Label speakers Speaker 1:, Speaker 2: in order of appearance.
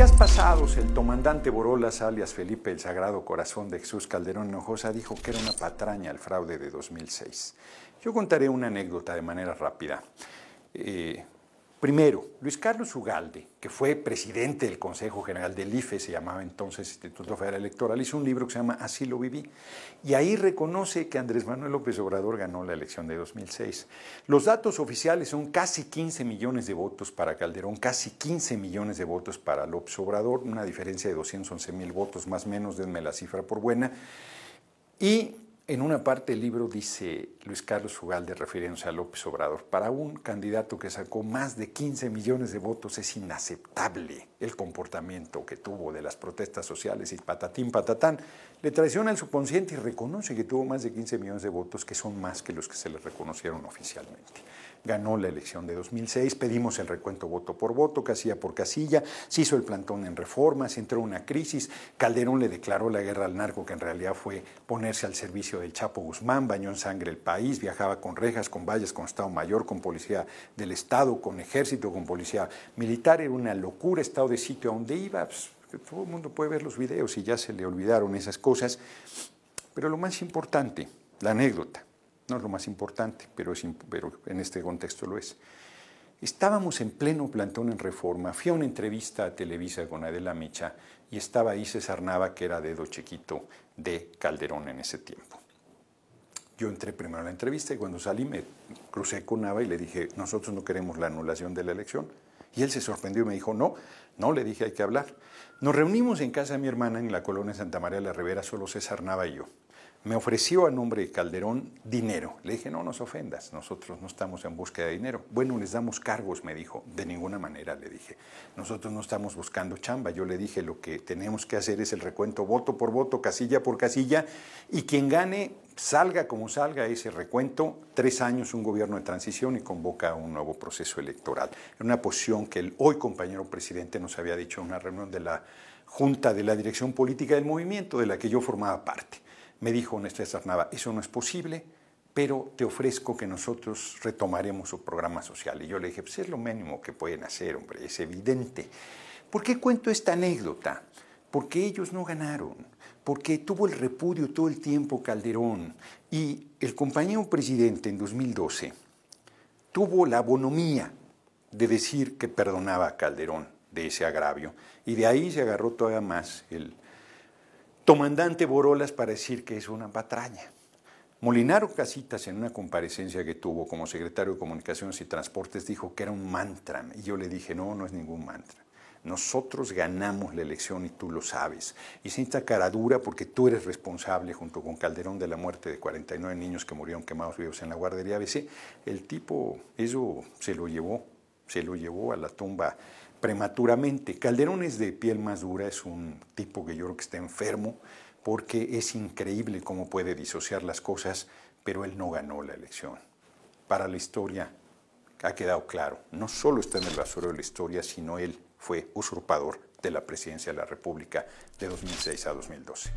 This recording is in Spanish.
Speaker 1: días pasados, el comandante Borolas, alias Felipe el Sagrado Corazón de Jesús Calderón Hinojosa, dijo que era una patraña el fraude de 2006. Yo contaré una anécdota de manera rápida. Eh, Primero, Luis Carlos Ugalde, que fue presidente del Consejo General del IFE, se llamaba entonces Instituto Federal Electoral, hizo un libro que se llama Así lo viví. Y ahí reconoce que Andrés Manuel López Obrador ganó la elección de 2006. Los datos oficiales son casi 15 millones de votos para Calderón, casi 15 millones de votos para López Obrador, una diferencia de 211 mil votos más o menos, denme la cifra por buena. Y en una parte del libro dice Luis Carlos Ugalde, refiriéndose a López Obrador, para un candidato que sacó más de 15 millones de votos es inaceptable el comportamiento que tuvo de las protestas sociales y patatín patatán. Le traiciona el subconsciente y reconoce que tuvo más de 15 millones de votos, que son más que los que se le reconocieron oficialmente ganó la elección de 2006, pedimos el recuento voto por voto, casilla por casilla, se hizo el plantón en reformas, entró una crisis, Calderón le declaró la guerra al narco, que en realidad fue ponerse al servicio del Chapo Guzmán, bañó en sangre el país, viajaba con rejas, con vallas, con Estado Mayor, con policía del Estado, con ejército, con policía militar, era una locura, estado de sitio a donde iba, pues, todo el mundo puede ver los videos y ya se le olvidaron esas cosas, pero lo más importante, la anécdota, no es lo más importante, pero, en este contexto lo es. Estábamos en pleno plantón en reforma. Fui a una entrevista a Televisa con Adela Micha y estaba ahí César Nava, que era dedo chiquito de Calderón en ese tiempo. Yo entré primero a la entrevista y cuando salí me crucé con Nava y le dije, nosotros no queremos la anulación de la elección. Y él se sorprendió y me dijo, no, no, le dije, hay que hablar. Nos reunimos en casa de mi hermana en la colonia Santa María de la Rivera, solo César Nava y yo me ofreció a nombre de Calderón dinero. Le dije, no nos ofendas, nosotros no estamos en búsqueda de dinero. Bueno, les damos cargos, me dijo. De ninguna manera, le dije. Nosotros no estamos buscando chamba. Yo le dije, lo que tenemos que hacer es el recuento voto por voto, casilla por casilla, y quien gane, salga como salga ese recuento, tres años un gobierno de transición y convoca un nuevo proceso electoral. Una posición que el hoy compañero presidente nos había dicho en una reunión de la Junta de la Dirección Política del Movimiento, de la que yo formaba parte. Me dijo Néstor Sarnava, eso no es posible, pero te ofrezco que nosotros retomaremos su programa social. Y yo le dije, pues es lo mínimo que pueden hacer, hombre, es evidente. ¿Por qué cuento esta anécdota? Porque ellos no ganaron, porque tuvo el repudio todo el tiempo Calderón y el compañero presidente en 2012 tuvo la bonomía de decir que perdonaba a Calderón de ese agravio y de ahí se agarró todavía más el comandante Borolas para decir que es una patraña. Molinaro Casitas, en una comparecencia que tuvo como secretario de Comunicaciones y Transportes, dijo que era un mantra. Y yo le dije, no, no es ningún mantra. Nosotros ganamos la elección y tú lo sabes. Esta cara dura porque tú eres responsable, junto con Calderón, de la muerte de 49 niños que murieron quemados vivos en la guardería ABC. El tipo, eso se lo llevó, se lo llevó a la tumba prematuramente. Calderón es de piel más dura, es un tipo que yo creo que está enfermo, porque es increíble cómo puede disociar las cosas, pero él no ganó la elección. Para la historia ha quedado claro, no solo está en el basuro de la historia, sino él fue usurpador de la presidencia de la República de 2006 a 2012.